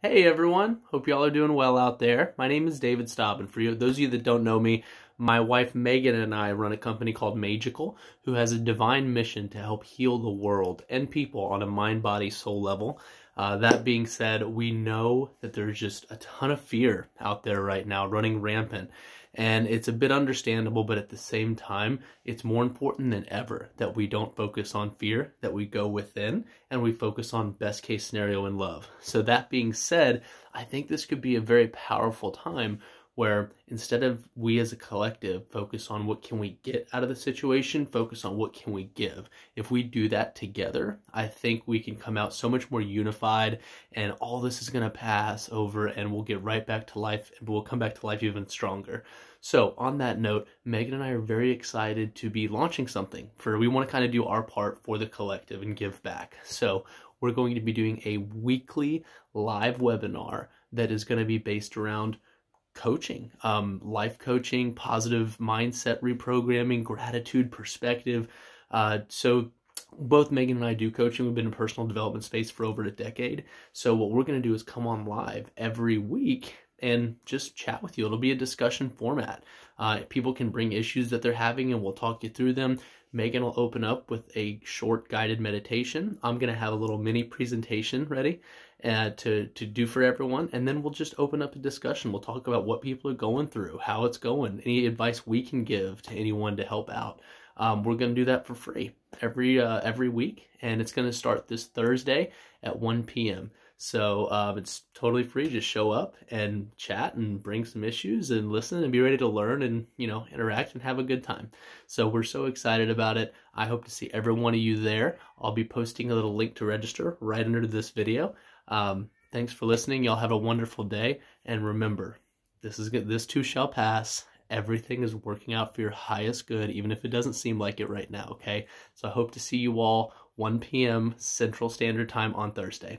Hey everyone, hope y'all are doing well out there. My name is David Staub, and for you, those of you that don't know me, my wife Megan and I run a company called Maegical, who has a divine mission to help heal the world and people on a mind, body, soul level. Uh, that being said, we know that there's just a ton of fear out there right now running rampant. And it's a bit understandable, but at the same time, it's more important than ever that we don't focus on fear, that we go within and we focus on best case scenario in love. So, that being said, I think this could be a very powerful time where instead of we as a collective focus on what can we get out of the situation focus on what can we give. If we do that together i think we can come out so much more unified and all this is going to pass over and we'll get right back to life and we'll come back to life even stronger. So on that note megan and i are very excited to be launching something for we want to kind of do our part for the collective and give back. So we're going to be doing a weekly live webinar that is going to be based around coaching, um, life coaching, positive mindset reprogramming, gratitude, perspective. Uh, so both Megan and I do coaching. We've been in personal development space for over a decade. So what we're going to do is come on live every week and just chat with you. It'll be a discussion format. Uh, people can bring issues that they're having and we'll talk you through them. Megan will open up with a short guided meditation. I'm going to have a little mini presentation ready uh, to, to do for everyone. And then we'll just open up a discussion. We'll talk about what people are going through, how it's going, any advice we can give to anyone to help out. Um, we're going to do that for free every uh, every week, and it's going to start this Thursday at 1 p.m. So um, it's totally free. Just show up and chat and bring some issues and listen and be ready to learn and you know interact and have a good time. So we're so excited about it. I hope to see every one of you there. I'll be posting a little link to register right under this video. Um, thanks for listening. Y'all have a wonderful day and remember, this is good. This too shall pass. Everything is working out for your highest good, even if it doesn't seem like it right now. Okay. So I hope to see you all 1 p.m. Central Standard Time on Thursday.